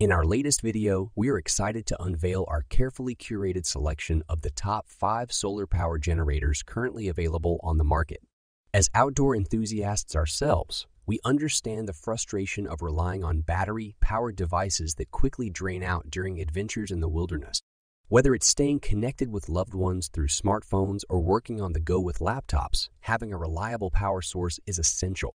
In our latest video, we are excited to unveil our carefully curated selection of the top five solar power generators currently available on the market. As outdoor enthusiasts ourselves, we understand the frustration of relying on battery powered devices that quickly drain out during adventures in the wilderness. Whether it's staying connected with loved ones through smartphones or working on the go with laptops, having a reliable power source is essential.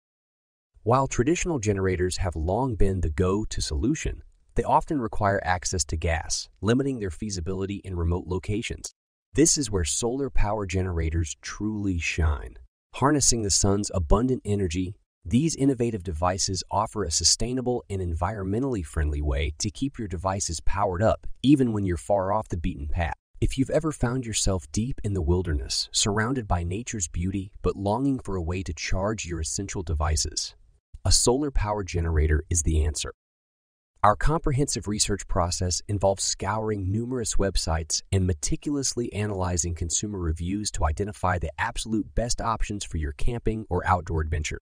While traditional generators have long been the go to solution, they often require access to gas, limiting their feasibility in remote locations. This is where solar power generators truly shine. Harnessing the sun's abundant energy, these innovative devices offer a sustainable and environmentally friendly way to keep your devices powered up even when you're far off the beaten path. If you've ever found yourself deep in the wilderness, surrounded by nature's beauty, but longing for a way to charge your essential devices, a solar power generator is the answer. Our comprehensive research process involves scouring numerous websites and meticulously analyzing consumer reviews to identify the absolute best options for your camping or outdoor adventure.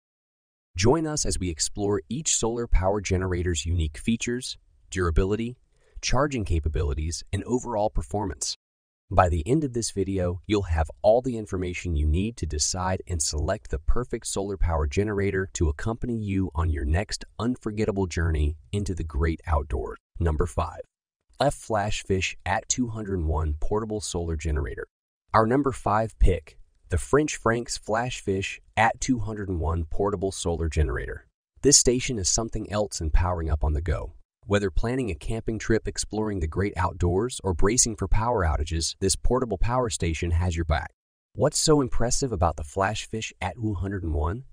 Join us as we explore each solar power generator's unique features, durability, charging capabilities, and overall performance. By the end of this video, you'll have all the information you need to decide and select the perfect solar power generator to accompany you on your next unforgettable journey into the great outdoors. Number 5. F Flashfish A201 Portable Solar Generator. Our number 5 pick, the French Franks Flashfish A201 Portable Solar Generator. This station is something else in powering up on the go. Whether planning a camping trip exploring the great outdoors or bracing for power outages, this portable power station has your back. What's so impressive about the Flashfish at 101?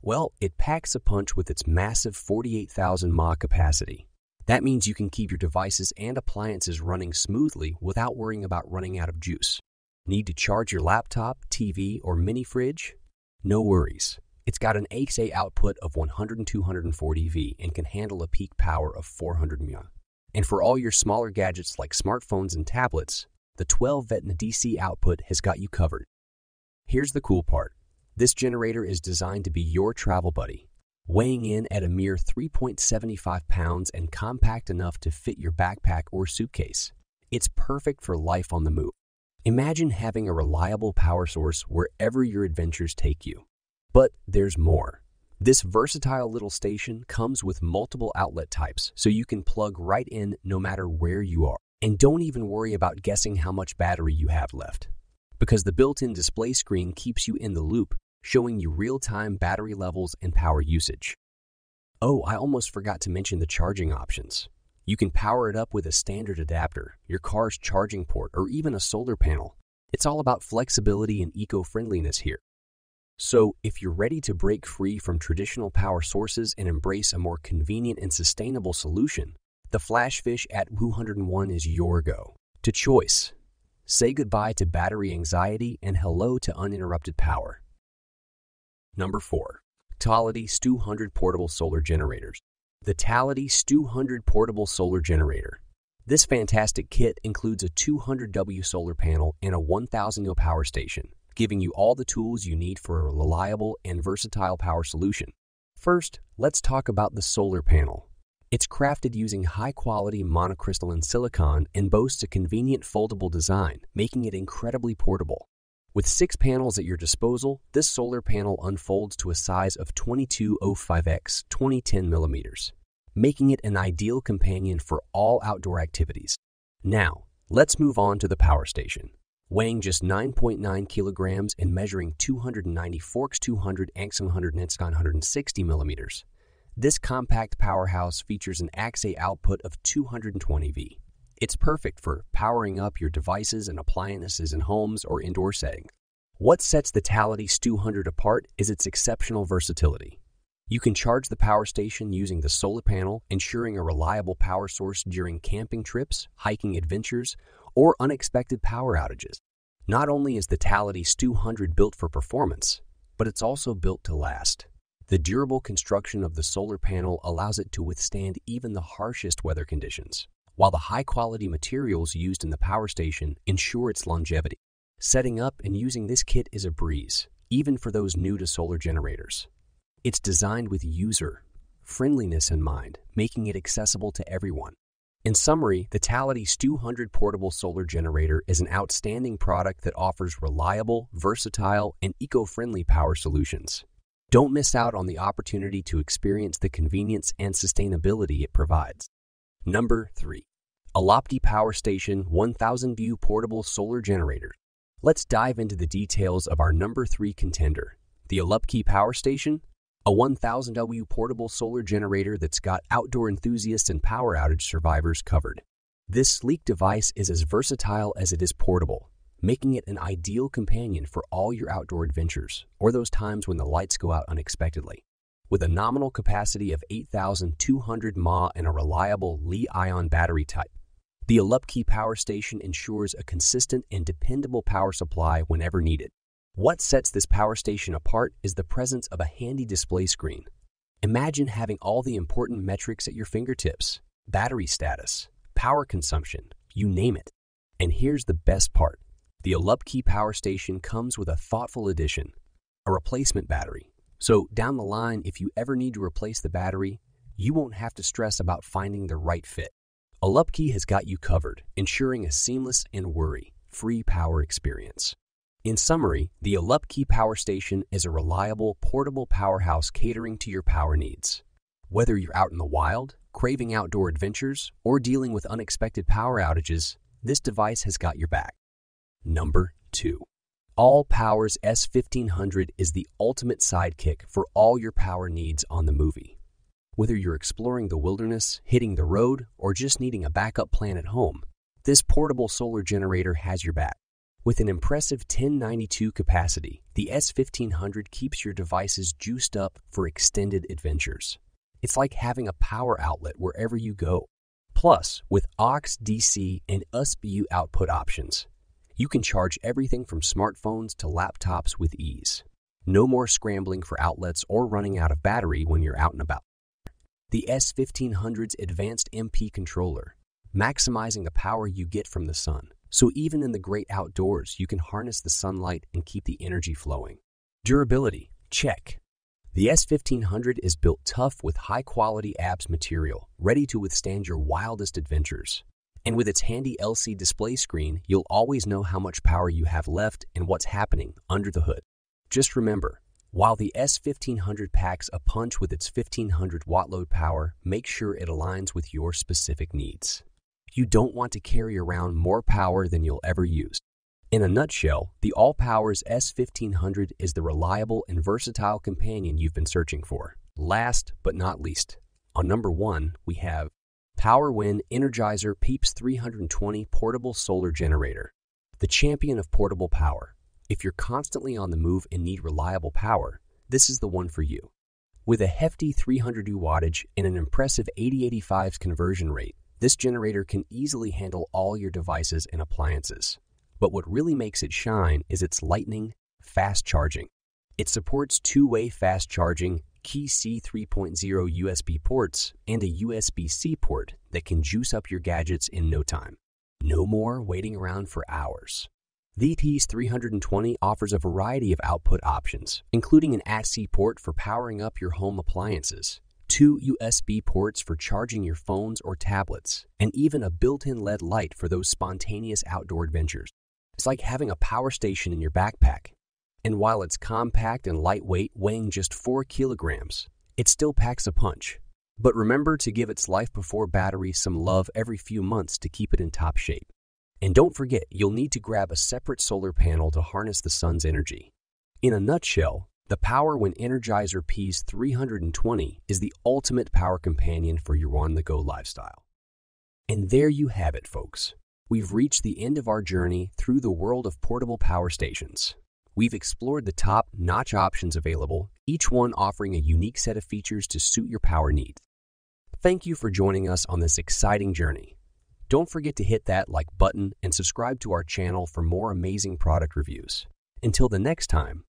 Well, it packs a punch with its massive 48,000 mAh capacity. That means you can keep your devices and appliances running smoothly without worrying about running out of juice. Need to charge your laptop, TV, or mini fridge? No worries. It's got an XA output of 100 and 240 V and can handle a peak power of 400 mAh. And for all your smaller gadgets like smartphones and tablets, the 12 Vetna DC output has got you covered. Here's the cool part. This generator is designed to be your travel buddy, weighing in at a mere 3.75 pounds and compact enough to fit your backpack or suitcase. It's perfect for life on the move. Imagine having a reliable power source wherever your adventures take you. But there's more. This versatile little station comes with multiple outlet types, so you can plug right in no matter where you are. And don't even worry about guessing how much battery you have left, because the built in display screen keeps you in the loop, showing you real time battery levels and power usage. Oh, I almost forgot to mention the charging options. You can power it up with a standard adapter, your car's charging port, or even a solar panel. It's all about flexibility and eco friendliness here. So, if you're ready to break free from traditional power sources and embrace a more convenient and sustainable solution, the Flashfish A201 is your go. To choice, say goodbye to battery anxiety and hello to uninterrupted power. Number 4. Tality STU100 Portable Solar Generators. The Tality STU100 Portable Solar Generator. This fantastic kit includes a 200W solar panel and a 1000 mAh power station giving you all the tools you need for a reliable and versatile power solution. First, let's talk about the solar panel. It's crafted using high quality monocrystalline silicon and boasts a convenient foldable design, making it incredibly portable. With six panels at your disposal, this solar panel unfolds to a size of 2205x 2010 millimeters, making it an ideal companion for all outdoor activities. Now, let's move on to the power station. Weighing just 9.9 kilograms and measuring 290 forks 200 x 100 and 160 millimeters, this compact powerhouse features an AXA output of 220 V. It's perfect for powering up your devices and appliances in homes or indoor settings. What sets the Tality STU100 apart is its exceptional versatility. You can charge the power station using the solar panel, ensuring a reliable power source during camping trips, hiking adventures, or unexpected power outages. Not only is the Tality STU100 built for performance, but it's also built to last. The durable construction of the solar panel allows it to withstand even the harshest weather conditions, while the high quality materials used in the power station ensure its longevity. Setting up and using this kit is a breeze, even for those new to solar generators. It's designed with user friendliness in mind, making it accessible to everyone. In summary, the Tality Stu100 portable solar generator is an outstanding product that offers reliable, versatile, and eco-friendly power solutions. Don't miss out on the opportunity to experience the convenience and sustainability it provides. Number 3. Olopky Power Station 1000 View Portable Solar Generator. Let's dive into the details of our number 3 contender, the Olopky Power Station a 1000 W portable solar generator that's got outdoor enthusiasts and power outage survivors covered. This sleek device is as versatile as it is portable, making it an ideal companion for all your outdoor adventures or those times when the lights go out unexpectedly. With a nominal capacity of 8,200 mAh and a reliable Li-ion battery type, the Olopky power station ensures a consistent and dependable power supply whenever needed. What sets this power station apart is the presence of a handy display screen. Imagine having all the important metrics at your fingertips battery status, power consumption, you name it. And here's the best part the Olopky power station comes with a thoughtful addition a replacement battery. So, down the line, if you ever need to replace the battery, you won't have to stress about finding the right fit. Olopky has got you covered, ensuring a seamless and worry free power experience. In summary, the Olopky Power Station is a reliable, portable powerhouse catering to your power needs. Whether you're out in the wild, craving outdoor adventures, or dealing with unexpected power outages, this device has got your back. Number 2. ALLPOWERS S1500 is the ultimate sidekick for all your power needs on the movie. Whether you're exploring the wilderness, hitting the road, or just needing a backup plan at home, this portable solar generator has your back. With an impressive 1092 capacity, the S1500 keeps your devices juiced up for extended adventures. It's like having a power outlet wherever you go. Plus, with aux, DC, and USB output options, you can charge everything from smartphones to laptops with ease. No more scrambling for outlets or running out of battery when you're out and about. The S1500's advanced MP controller, maximizing the power you get from the sun so even in the great outdoors, you can harness the sunlight and keep the energy flowing. Durability, check. The S1500 is built tough with high quality ABS material, ready to withstand your wildest adventures. And with its handy LCD display screen, you'll always know how much power you have left and what's happening under the hood. Just remember, while the S1500 packs a punch with its 1500 watt load power, make sure it aligns with your specific needs you don't want to carry around more power than you'll ever use. In a nutshell, the ALLPOWERS S1500 is the reliable and versatile companion you've been searching for. Last but not least, on number one, we have PowerWin Energizer PPS320 Portable Solar Generator, the champion of portable power. If you're constantly on the move and need reliable power, this is the one for you. With a hefty 300 U wattage and an impressive 8085's conversion rate, this generator can easily handle all your devices and appliances. But what really makes it shine is its lightning, fast charging. It supports two-way fast charging, QC 3.0 USB ports, and a USB-C port that can juice up your gadgets in no time. No more waiting around for hours. The TS320 offers a variety of output options, including an ATC port for powering up your home appliances, two USB ports for charging your phones or tablets, and even a built in LED light for those spontaneous outdoor adventures. It's like having a power station in your backpack. And while it's compact and lightweight, weighing just 4 kilograms, it still packs a punch. But remember to give its LiFePO4 battery some love every few months to keep it in top shape. And don't forget, you'll need to grab a separate solar panel to harness the sun's energy. In a nutshell, the PowerWin Energizer PPS320 is the ultimate power companion for your on the go lifestyle. And there you have it, folks. We've reached the end of our journey through the world of portable power stations. We've explored the top notch options available, each one offering a unique set of features to suit your power needs. Thank you for joining us on this exciting journey. Don't forget to hit that like button and subscribe to our channel for more amazing product reviews. Until the next time,